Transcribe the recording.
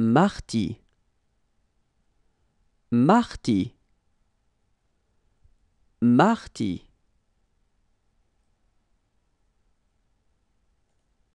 Marty. Marty. Marty.